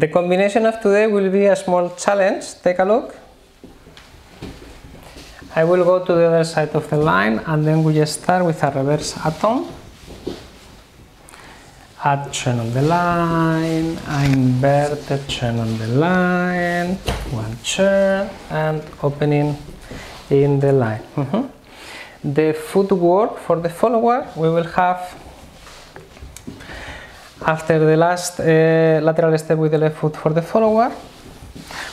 The combination of today will be a small challenge. Take a look. I will go to the other side of the line and then we start with a reverse atom. Turn on the line, invert inverted turn on the line, one turn and opening in the line. Mm -hmm. The footwork for the follower we will have after the last uh, lateral step with the left foot for the follower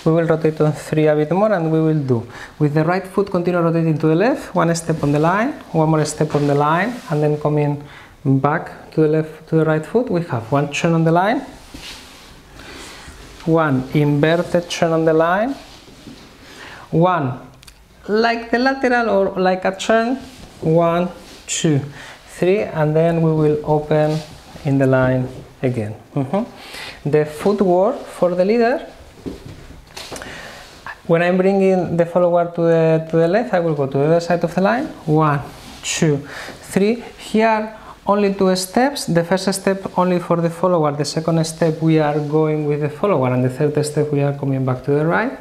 we will rotate on three a bit more and we will do. With the right foot continue rotating to the left one step on the line one more step on the line and then coming back to the left to the right foot. We have one turn on the line one inverted turn on the line one like the lateral or like a turn one two three and then we will open in the line again mm -hmm. the footwork for the leader when I'm bringing the follower to the, to the left, I will go to the other side of the line. One, two, three. Here, only two steps. The first step only for the follower. The second step, we are going with the follower. And the third step, we are coming back to the right.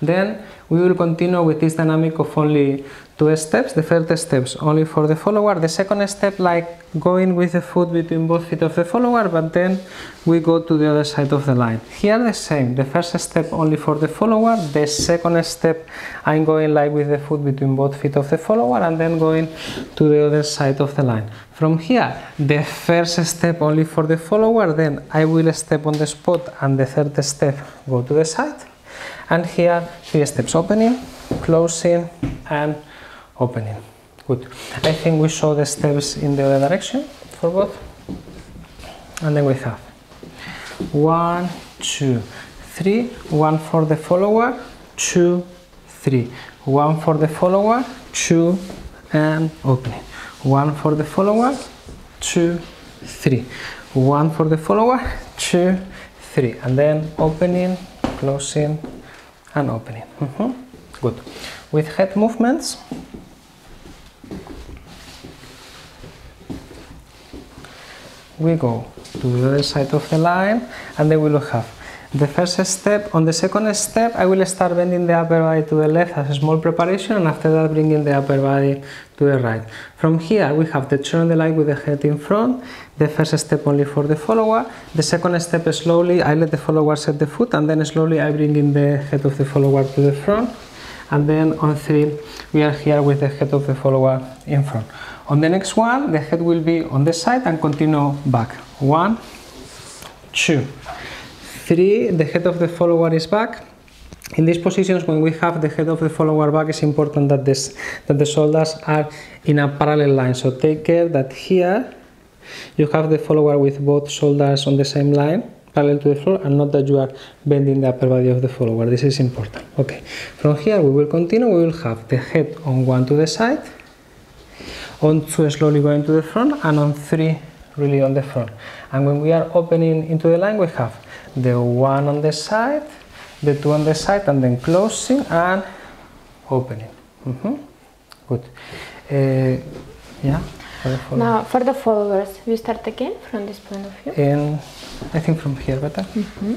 Then we will continue with this dynamic of only two steps. The first steps only for the follower. The second step like going with the foot between both feet of the follower, but then we go to the other side of the line. Here the same. The first step only for the follower. The second step I'm going like with the foot between both feet of the follower and then going to the other side of the line. From here, the first step only for the follower, then I will step on the spot and the third step go to the side and here three steps opening closing and opening. Good. I think we show the steps in the other direction for both. And then we have one two three. One for the follower two three. One for the follower two and opening. One for the follower two three. One for the follower two three. And then opening closing and opening. Mm -hmm. Good. With head movements, we go to the other side of the line and then we will have the first step. On the second step, I will start bending the upper body to the left as a small preparation and after that bringing the upper body to the right. From here, we have the turn the line with the head in front, the first step only for the follower, the second step slowly, I let the follower set the foot and then slowly I bring in the head of the follower to the front and then on three, we are here with the head of the follower in front. On the next one, the head will be on the side and continue back. One, two, Three, the head of the follower is back. In these positions, when we have the head of the follower back, it's important that, this, that the shoulders are in a parallel line. So take care that here you have the follower with both shoulders on the same line, parallel to the floor, and not that you are bending the upper body of the follower. This is important. Okay. From here, we will continue. We will have the head on one to the side, on two slowly going to the front, and on three really on the front. And when we are opening into the line, we have the one on the side, the two on the side, and then closing and opening. Mm -hmm. Good. Uh, yeah. For now, for the followers, we start again from this point of view. And I think from here better. Mm -hmm.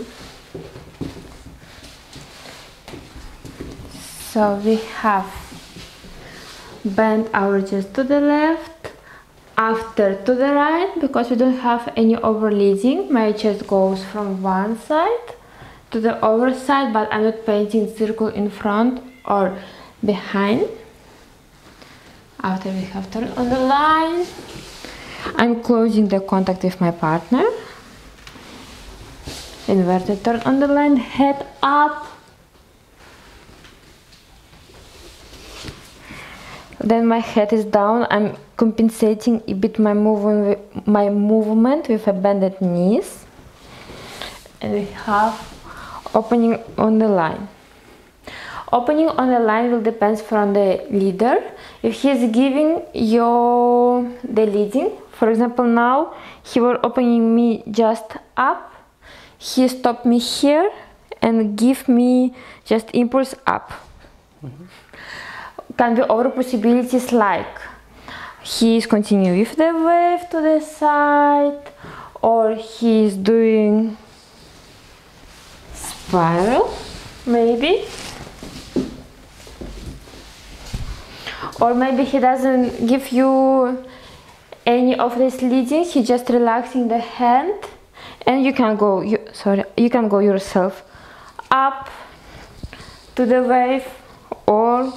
So we have bent our chest to the left, after to the right because we don't have any overleading my chest goes from one side to the other side but I'm not painting circle in front or behind. After we have turned on the line I'm closing the contact with my partner. Inverted turn on the line head up then my head is down. I'm compensating a bit my my movement with a bended knees and we have opening on the line. Opening on the line will depend from the leader. If he is giving you the leading for example now he was opening me just up he stopped me here and give me just impulse up. Mm -hmm can be other possibilities like he is continuing with the wave to the side or he is doing spiral, maybe. Or maybe he doesn't give you any of this leading, he just relaxing the hand and you can go, you, sorry, you can go yourself up to the wave or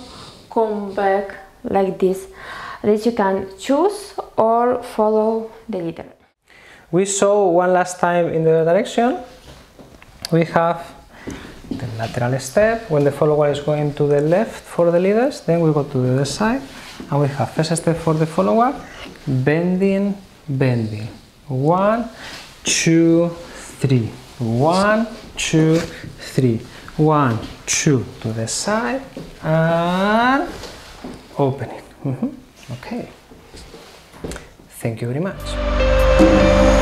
come back like this. that you can choose or follow the leader. We saw one last time in the direction. We have the lateral step when the follower is going to the left for the leaders, then we go to the other side and we have first step for the follower, bending, bending. One, two, three. One, two, three. One, two to the side and opening. Mhm. Okay. Thank you very much.